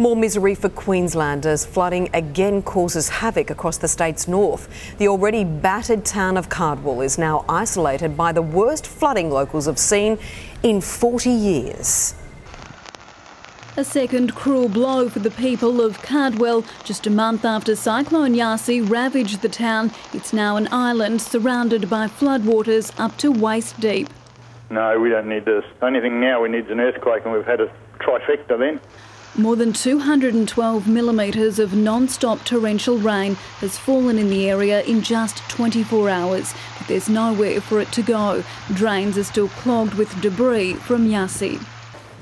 More misery for Queenslanders. Flooding again causes havoc across the state's north. The already battered town of Cardwell is now isolated by the worst flooding locals have seen in 40 years. A second cruel blow for the people of Cardwell. Just a month after Cyclone Yasi ravaged the town, it's now an island surrounded by floodwaters up to waist deep. No, we don't need this. The only thing now we need is an earthquake, and we've had a trifecta then. More than 212 millimetres of non-stop torrential rain has fallen in the area in just 24 hours, but there's nowhere for it to go. Drains are still clogged with debris from Yasi.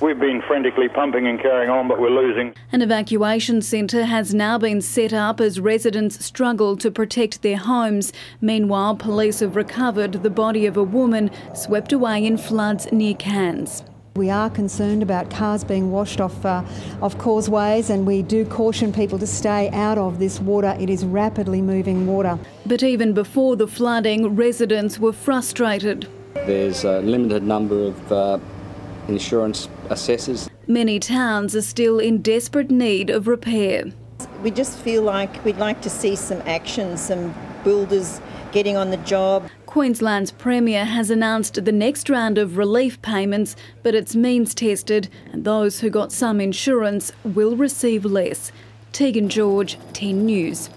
We've been frantically pumping and carrying on, but we're losing. An evacuation centre has now been set up as residents struggle to protect their homes. Meanwhile, police have recovered the body of a woman swept away in floods near Cairns. We are concerned about cars being washed off, uh, off causeways and we do caution people to stay out of this water. It is rapidly moving water. But even before the flooding, residents were frustrated. There's a limited number of uh, insurance assessors. Many towns are still in desperate need of repair. We just feel like we'd like to see some action, some builders getting on the job. Queensland's Premier has announced the next round of relief payments, but it's means tested, and those who got some insurance will receive less. Tegan George, 10 News.